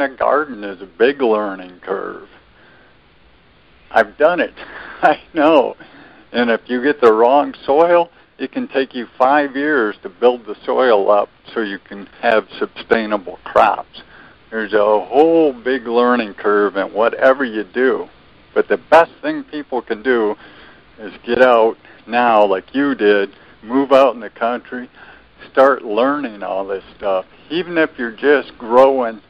a garden is a big learning curve. I've done it. I know. And if you get the wrong soil, it can take you five years to build the soil up so you can have sustainable crops. There's a whole big learning curve in whatever you do. But the best thing people can do is get out now, like you did, move out in the country, start learning all this stuff. Even if you're just growing,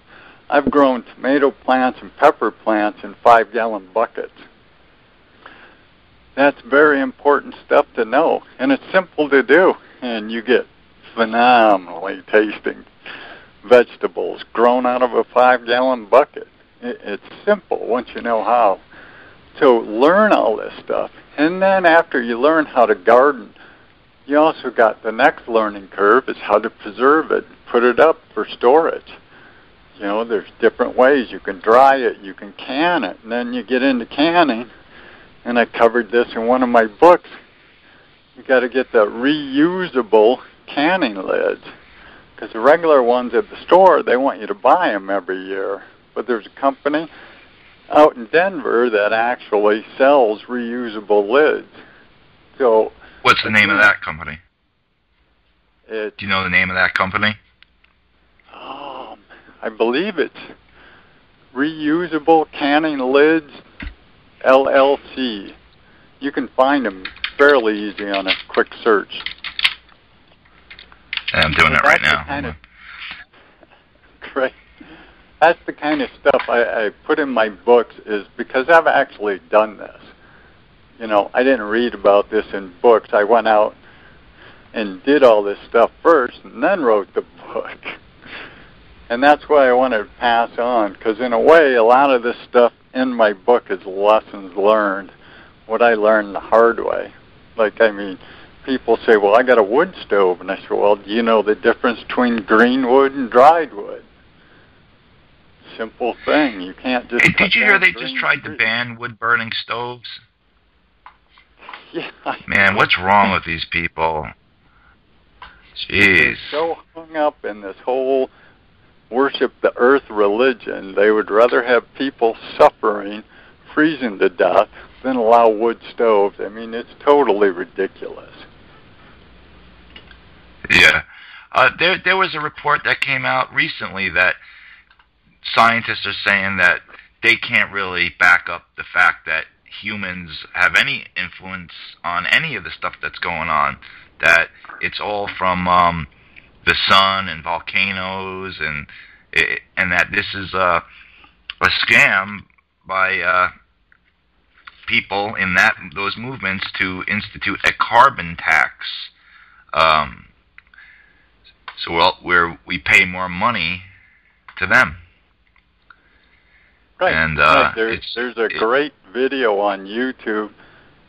I've grown tomato plants and pepper plants in five gallon buckets. That's very important stuff to know, and it's simple to do, and you get phenomenally tasting vegetables grown out of a five gallon bucket. It's simple once you know how. So learn all this stuff. And then after you learn how to garden, you also got the next learning curve is how to preserve it, put it up for storage. You know, there's different ways. You can dry it, you can can it, and then you get into canning and I covered this in one of my books. You got to get the reusable canning lids because the regular ones at the store they want you to buy them every year. But there's a company out in Denver that actually sells reusable lids. So what's the name of that company? It, Do you know the name of that company? I believe it's reusable canning lids LLC. You can find them fairly easy on a quick search. I'm doing it right now. Kind of, great. That's the kind of stuff I, I put in my books is because I've actually done this. You know, I didn't read about this in books. I went out and did all this stuff first and then wrote the book. And that's why I wanted to pass on because in a way a lot of this stuff in my book is lessons learned, what I learned the hard way. Like, I mean, people say, well, I got a wood stove. And I say, well, do you know the difference between green wood and dried wood? Simple thing. You can't just. Hey, did you hear they just tried to ban wood burning stoves? Yeah. Man, what's wrong with these people? Jeez. So hung up in this whole worship the earth religion. They would rather have people suffering, freezing to death, than allow wood stoves. I mean, it's totally ridiculous. Yeah. Uh, there, there was a report that came out recently that scientists are saying that they can't really back up the fact that humans have any influence on any of the stuff that's going on. That it's all from um, the sun and volcanoes, and and that this is a a scam by uh, people in that those movements to institute a carbon tax. Um, so well, where we pay more money to them. Right. And, uh, right. There's, there's a it- great video on YouTube.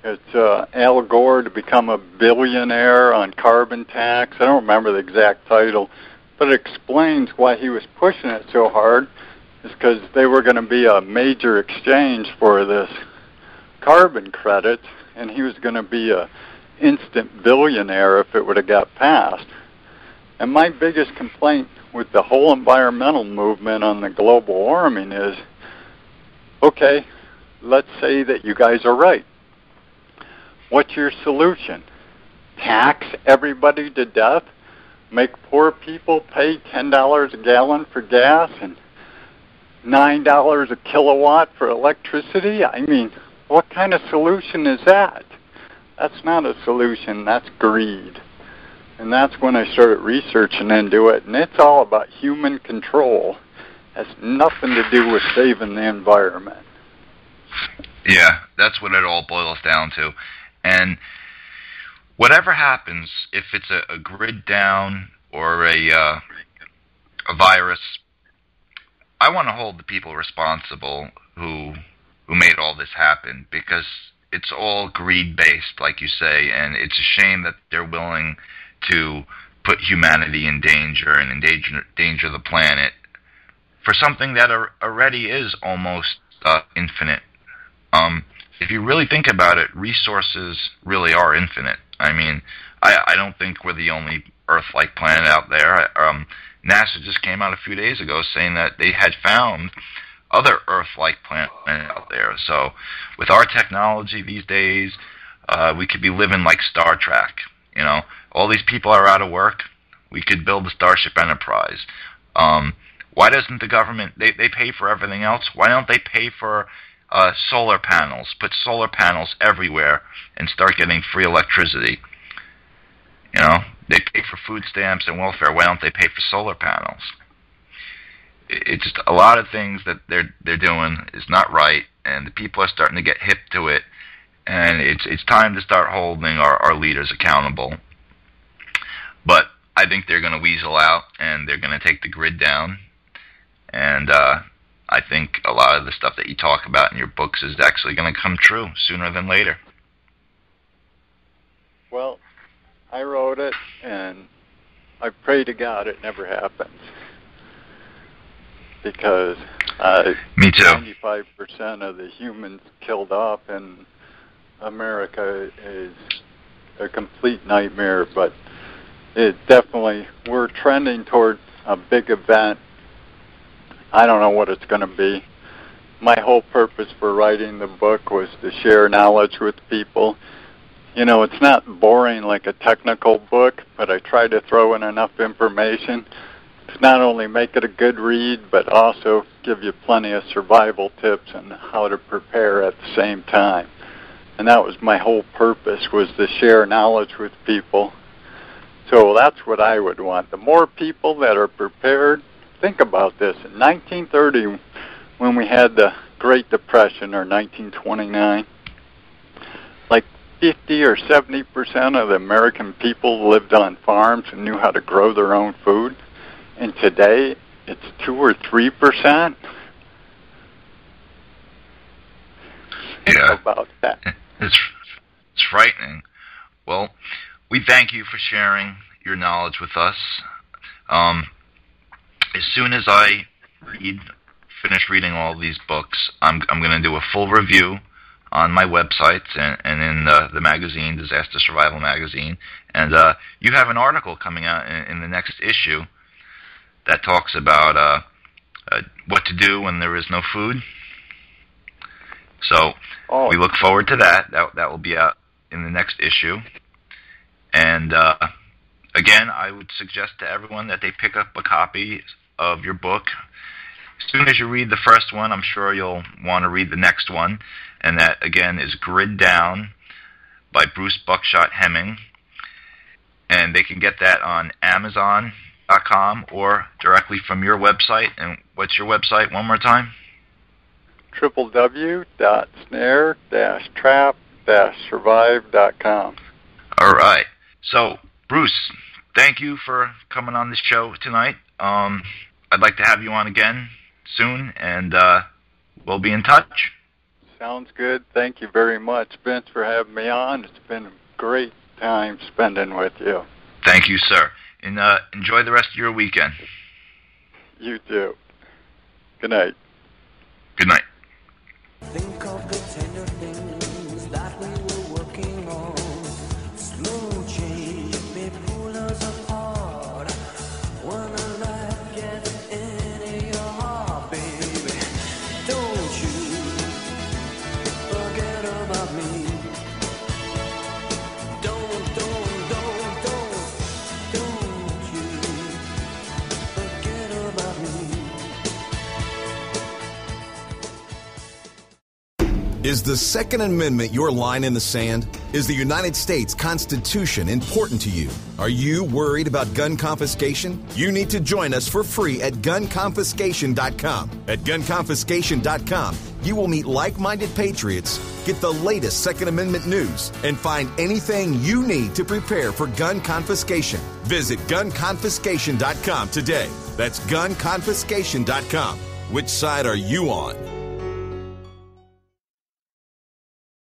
It's uh, Al Gore to become a billionaire on carbon tax. I don't remember the exact title, but it explains why he was pushing it so hard. Is because they were going to be a major exchange for this carbon credit, and he was going to be a instant billionaire if it would have got passed. And my biggest complaint with the whole environmental movement on the global warming is okay, let's say that you guys are right. What's your solution? Tax everybody to death? Make poor people pay $10 a gallon for gas and $9 a kilowatt for electricity? I mean, what kind of solution is that? That's not a solution, that's greed. And that's when I started researching into it, and it's all about human control. Has nothing to do with saving the environment. Yeah, that's what it all boils down to. And whatever happens, if it's a, a grid down or a uh, a virus, I want to hold the people responsible who who made all this happen because it's all greed based, like you say, and it's a shame that they're willing to put humanity in danger and endanger danger the planet for something that already is almost uh, infinite. Um, if you really think about it, resources really are infinite. I mean, I, I don't think we're the only Earth-like planet out there. Um, NASA just came out a few days ago saying that they had found other Earth-like planets out there. So, with our technology these days, uh, we could be living like Star Trek. You know, all these people are out of work. We could build the Starship Enterprise. Um, why doesn't the government? They they pay for everything else. Why don't they pay for uh, solar panels? Put solar panels everywhere and start getting free electricity. You know, they pay for food stamps and welfare. Why don't they pay for solar panels? It's just a lot of things that they're they're doing is not right, and the people are starting to get hip to it. And it's it's time to start holding our, our leaders accountable. But I think they're going to weasel out, and they're going to take the grid down. And uh, I think a lot of the stuff that you talk about in your books is actually going to come true sooner than later. Well, I wrote it, and I pray to God it never happens because uh, me too. Ninety-five percent of the humans killed off in America is a complete nightmare. But it definitely we're trending toward a big event. I don't know what it's going to be. My whole purpose for writing the book was to share knowledge with people you know, it's not boring like a technical book, but I try to throw in enough information to not only make it a good read, but also give you plenty of survival tips and how to prepare at the same time. And that was my whole purpose was to share knowledge with people. So that's what I would want. The more people that are prepared, think about this. In 1930, when we had the Great Depression, or 1929, like 50 or 70 percent of the American people lived on farms and knew how to grow their own food, and today it's two or three percent. Yeah, about that. It's it's frightening. Well, we thank you for sharing your knowledge with us. Um, as soon as I read, finish reading all these books, I'm I'm going to do a full review on my website and, and in the, the magazine, Disaster Survival Magazine. And uh, you have an article coming out in, in the next issue that talks about uh, uh, what to do when there is no food. So oh. we look forward to that. That that will be out in the next issue. And uh, again, I would suggest to everyone that they pick up a copy of your book. As soon as you read the first one, I'm sure you'll want to read the next one and that again is Grid Down by Bruce Buckshot Hemming. And they can get that on Amazon.com or directly from your website. And what's your website one more time? www.snare-trap-survive.com. All right. So, Bruce, thank you for coming on this show tonight. Um, I'd like to have you on again soon, and uh, we'll be in touch. Sounds good. Thank you very much, Vince, for having me on. It's been a great time spending with you. Thank you, sir. And uh, enjoy the rest of your weekend. You too. Good night. Good night. Is the Second Amendment your line in the sand? Is the United States Constitution important to you? Are you worried about gun confiscation? You need to join us for free at gunconfiscation.com. At gunconfiscation.com, you will meet like minded patriots, get the latest Second Amendment news, and find anything you need to prepare for gun confiscation. Visit gunconfiscation.com today. That's gunconfiscation.com. Which side are you on?